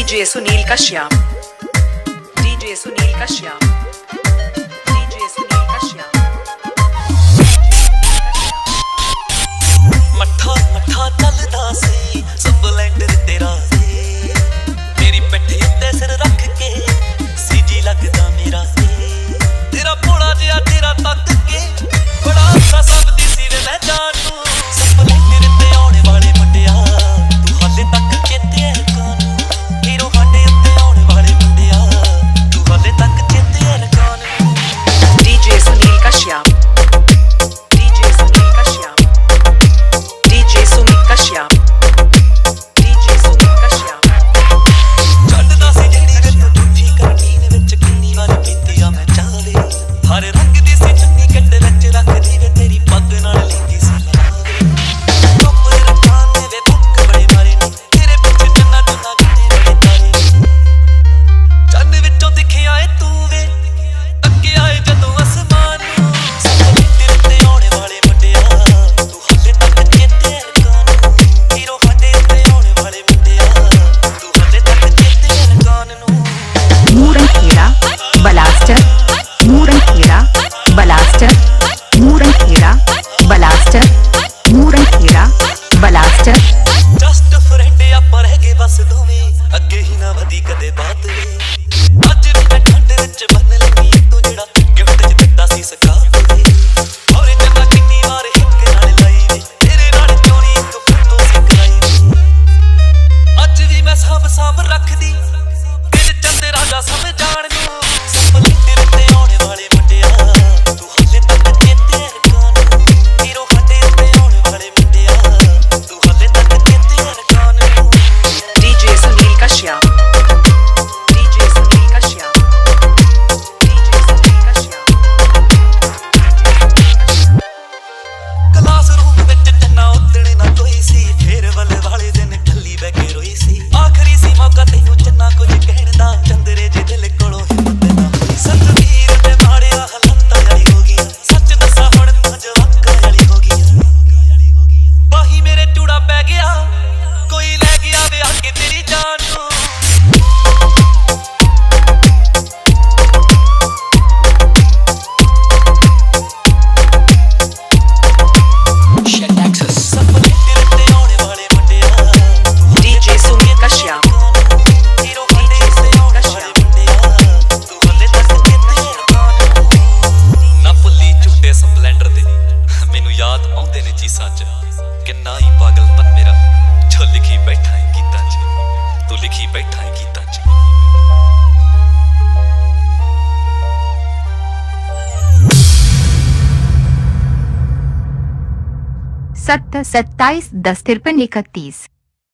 DJ Sunil Kashyam DJ Sunil Kashyam y'all. च। कि ना ही पागलपन मेरा। जो लिखी बैठा है गीता च। तू लिखी बैठा है गीता च। सत्तर सत्ताईस दस तिरपन इकतीस।